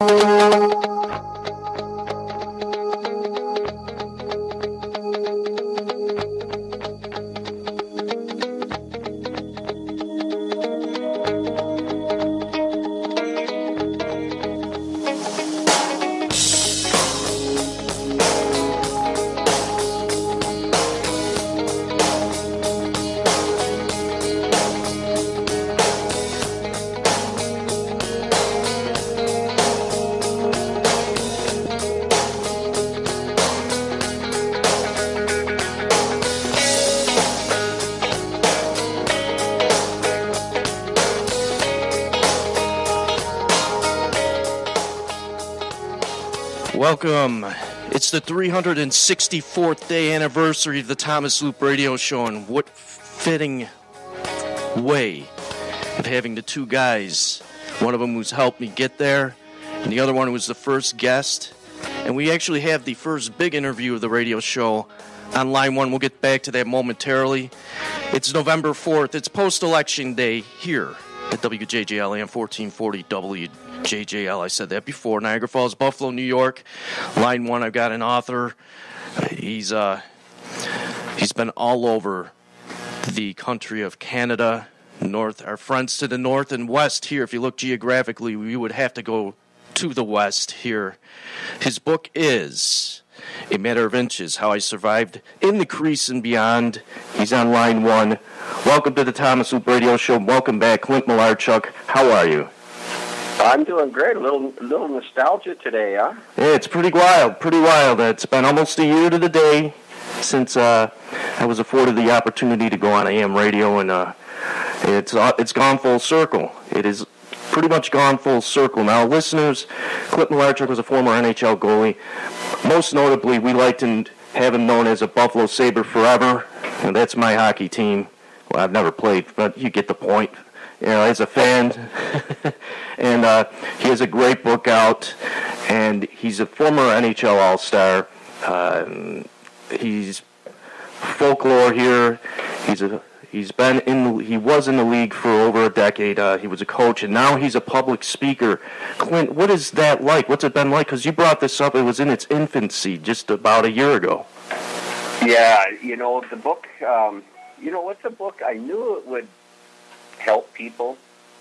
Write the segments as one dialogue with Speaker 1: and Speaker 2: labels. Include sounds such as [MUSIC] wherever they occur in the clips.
Speaker 1: Música Welcome. It's the 364th day anniversary of the Thomas Loop Radio Show, and what fitting way of having the two guys, one of them who's helped me get there, and the other one was the first guest. And we actually have the first big interview of the radio show on line one. We'll get back to that momentarily. It's November 4th. It's post election day here at WJJL AM 1440 WJJL. I said that before. Niagara Falls, Buffalo, New York. Line one, I've got an author. He's uh, he's been all over the country of Canada, north. Our friends to the north and west here. If you look geographically, we would have to go to the west here. His book is A Matter of Inches How I Survived in the Crease and Beyond. He's on line one. Welcome to the Thomas Loop Radio Show. Welcome back, Clint Malarchuk. How are you?
Speaker 2: I'm doing great. A little little nostalgia today, huh?
Speaker 1: Yeah, it's pretty wild, pretty wild. It's been almost a year to the day since uh, I was afforded the opportunity to go on AM radio, and uh, it's uh, it's gone full circle. It is pretty much gone full circle. Now, listeners, Clint Malarchuk was a former NHL goalie. Most notably, we liked to have him known as a Buffalo Sabre forever, and that's my hockey team. Well, I've never played, but you get the point. You know, as a fan, [LAUGHS] and uh, he has a great book out, and he's a former NHL All Star. Um, he's folklore here. He's a he's been in the, he was in the league for over a decade. Uh, he was a coach, and now he's a public speaker. Clint, what is that like? What's it been like? Because you brought this up. It was in its infancy just about a year ago.
Speaker 2: Yeah, you know the book. Um, you know what's a book? I knew it would help people.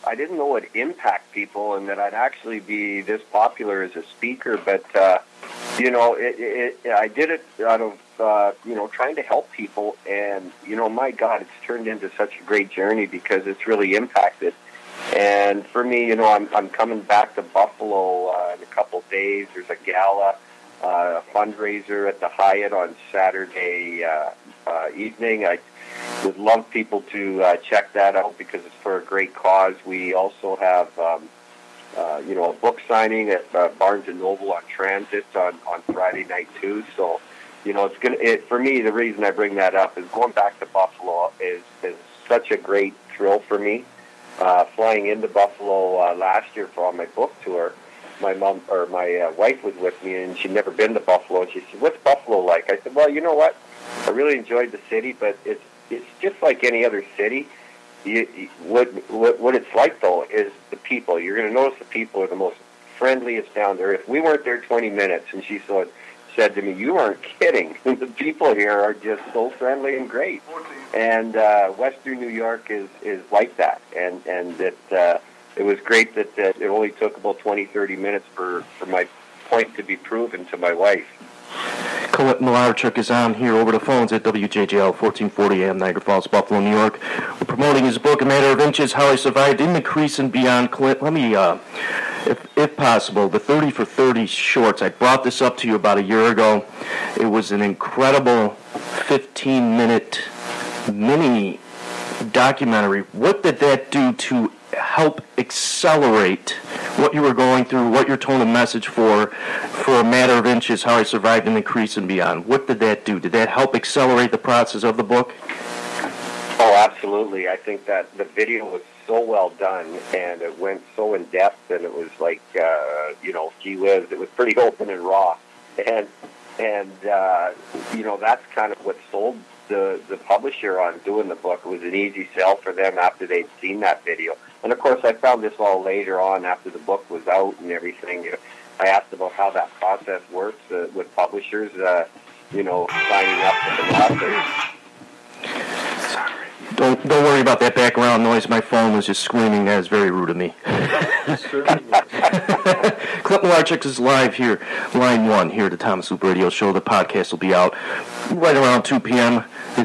Speaker 2: I didn't know it impact people, and that I'd actually be this popular as a speaker. But uh, you know, it, it, I did it out of uh, you know trying to help people, and you know, my God, it's turned into such a great journey because it's really impacted. And for me, you know, I'm I'm coming back to Buffalo uh, in a couple of days. There's a gala, uh, a fundraiser at the Hyatt on Saturday uh, uh, evening. I would love people to uh, check that out because it's for a great cause. We also have, um, uh, you know, a book signing at uh, Barnes and Noble on Transit on, on Friday night too. So, you know, it's gonna. It, for me, the reason I bring that up is going back to Buffalo is is such a great thrill for me. Uh, flying into Buffalo uh, last year for my book tour, my mom or my uh, wife was with me, and she'd never been to Buffalo. She said, "What's Buffalo like?" I said, "Well, you know what." I really enjoyed the city, but it's it's just like any other city. You, you, what, what what it's like though is the people. You're going to notice the people are the most friendliest down there. If we weren't there 20 minutes, and she said said to me, "You aren't kidding. [LAUGHS] the people here are just so friendly and great." And uh, Western New York is is like that, and and it uh, it was great that uh, it only took about 20, 30 minutes for for my point to be proven to my wife.
Speaker 1: Clint Malarchuk is on here over the phones at WJJL 1440 AM, Niagara Falls, Buffalo, New York. We're promoting his book, A Matter of Inches, How I Survived in the Crease and Beyond. Clint, let me, uh, if, if possible, the 30 for 30 shorts, I brought this up to you about a year ago. It was an incredible 15-minute mini documentary. What did that do to help accelerate what you were going through, what your tone of message for, for a matter of inches, how I survived in the crease and beyond. What did that do? Did that help accelerate the process of the book?
Speaker 2: Oh, absolutely. I think that the video was so well done, and it went so in depth, and it was like, uh, you know, gee whiz, it was pretty [LAUGHS] open and raw, and and uh, you know that's kind of what sold the the publisher on doing the book. It was an easy sell for them after they'd seen that video. And of course, I found this all later on after the book was out and everything. I asked about how that process works uh, with publishers, uh, you know, signing up for the author.
Speaker 1: Don't don't worry about that background noise. My phone was just screaming. That is very rude of me. [LAUGHS] [LAUGHS] Clint Malarchuk is live here, line one here at the Thomas Loop Radio Show. The podcast will be out right around 2 p.m.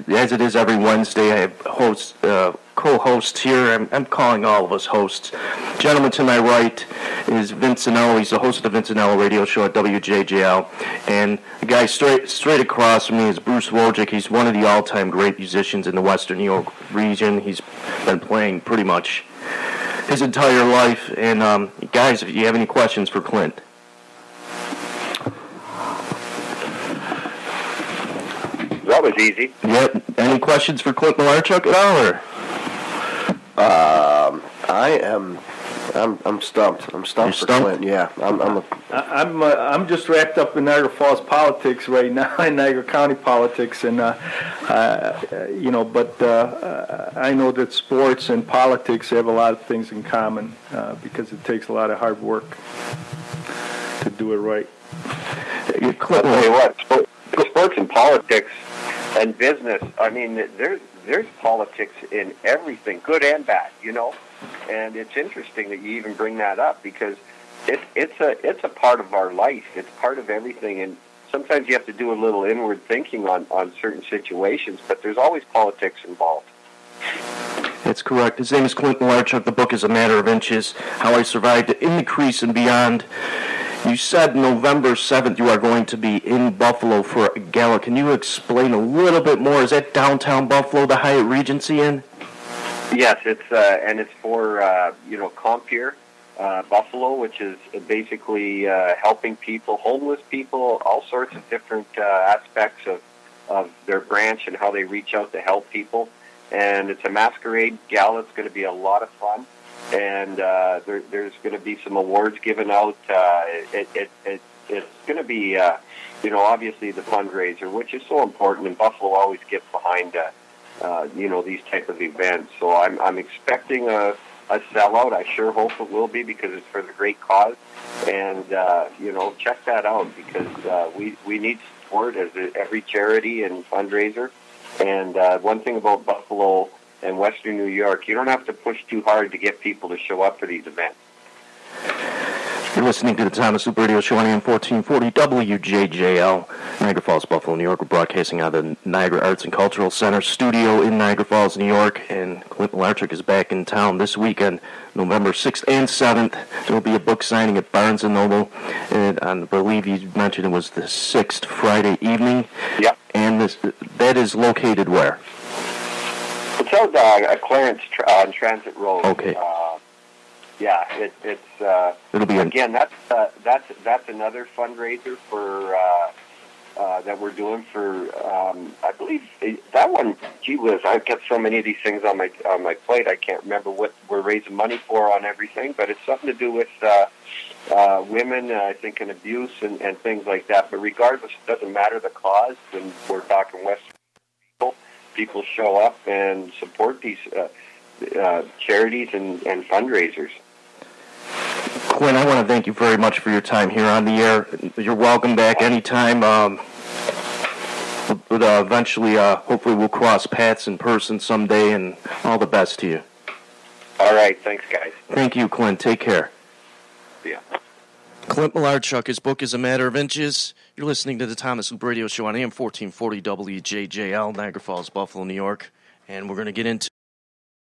Speaker 1: As it is every Wednesday. I have hosts, uh, co-hosts here. I'm, I'm, calling all of us hosts. Gentleman to my right is Vince Anello. He's the host of the Vince Anello Radio Show at WJJL. And the guy straight straight across from me is Bruce Wojcik. He's one of the all-time great musicians in the Western New York region. He's been playing pretty much his entire life. And um, guys, if you have any questions for Clint.
Speaker 2: That was easy.
Speaker 1: Yep. Any questions for Clint Malarchuk at all? Or?
Speaker 3: Um, I am. I'm I'm stumped. I'm stumped
Speaker 1: You're
Speaker 3: for
Speaker 1: stumped?
Speaker 3: Clinton. Yeah, I'm. I'm a,
Speaker 4: I- I'm uh, I'm just wrapped up in Niagara Falls politics right now, [LAUGHS] in Niagara County politics, and uh, uh, you know, but uh, uh, I know that sports and politics have a lot of things in common uh, because it takes a lot of hard work to do it right.
Speaker 1: Clint,
Speaker 2: I'll tell you what, sport, sports and politics and business. I mean, there's there's politics in everything, good and bad. You know, and it's interesting that you even bring that up because it, it's a it's a part of our life. It's part of everything, and sometimes you have to do a little inward thinking on on certain situations. But there's always politics involved.
Speaker 1: That's correct. His name is Clinton Malarchuk. The book is A Matter of Inches How I Survived In the Crease and Beyond. You said November 7th you are going to be in Buffalo for a gala. Can you explain a little bit more? Is that downtown Buffalo, the Hyatt Regency Inn?
Speaker 2: Yes, it's uh, and it's for uh, you know Compeer uh, Buffalo, which is basically uh, helping people, homeless people, all sorts of different uh, aspects of of their branch and how they reach out to help people. And it's a masquerade gala. It's going to be a lot of fun, and uh, there, there's going to be some awards given out. Uh, it, it, it, it's going to be, uh, you know, obviously the fundraiser, which is so important, and Buffalo always gets behind. Uh, uh, you know these type of events. So I'm I'm expecting a a sellout. I sure hope it will be because it's for the great cause. And uh, you know, check that out because uh, we we need support as every charity and fundraiser. And uh, one thing about Buffalo and Western New York, you don't have to push too hard to get people to show up for these events.
Speaker 1: You're listening to the Thomas Super Radio Show on AM 1440 WJJL, Niagara Falls, Buffalo, New York. We're broadcasting out of the Niagara Arts and Cultural Center studio in Niagara Falls, New York. And Clint Malarchuk is back in town this weekend, November 6th and 7th. There will be a book signing at Barnes & Noble. And I believe you mentioned it was the 6th Friday evening.
Speaker 2: Yep.
Speaker 1: And this, that is located where?
Speaker 2: Out uh, at Clarence tra- on Transit Road.
Speaker 1: Okay.
Speaker 2: Uh, yeah, it, it's. Uh,
Speaker 1: It'll be in
Speaker 2: Again, that's uh, that's that's another fundraiser for uh, uh, that we're doing for. Um, I believe that one. Gee whiz, I've got so many of these things on my on my plate. I can't remember what we're raising money for on everything, but it's something to do with uh, uh, women. Uh, I think and abuse and, and things like that. But regardless, it doesn't matter the cause. When we're talking Western people, show up and support these uh, uh, charities and, and fundraisers.
Speaker 1: Clint, I want to thank you very much for your time here on the air. You're welcome back anytime. Um, but uh, eventually, uh, hopefully, we'll cross paths in person someday, and all the best to you.
Speaker 2: All right, thanks, guys.
Speaker 1: Thank you, Clint. Take care. Clint Malarchuk, his book is A Matter of Inches. You're listening to the Thomas Loop Radio Show on AM 1440 WJJL, Niagara Falls, Buffalo, New York. And we're going to get into